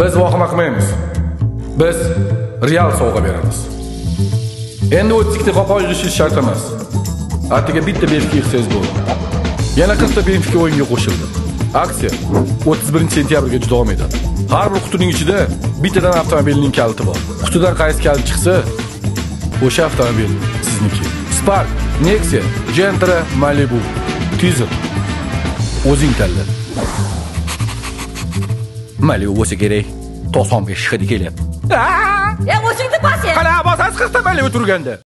Biz vahima qilmaymiz. Biz real sovg'a beramiz. Endi o'ttikta qoqol yig'ishingiz shart emas. Atiga bitta befikr yig'sangiz bo'ldi. Yana qirqta befikr o'yinga qo'shildi. Aksiya 31 sentyabrga davom etadi. Har bir qutining ichida bittadan avtomobilning kaliti bor. Qutidan qaysi kalit chiqsa, o'sha avtomobil sizniki. Spark, Nexia, Gentra, Malibu, Tizer. O'zing tanla. Malibu bo'lsa kerak. 95 hidi kelyapti. E, o'zingni pas Qana bosasiz 40 ta Malibu turganda.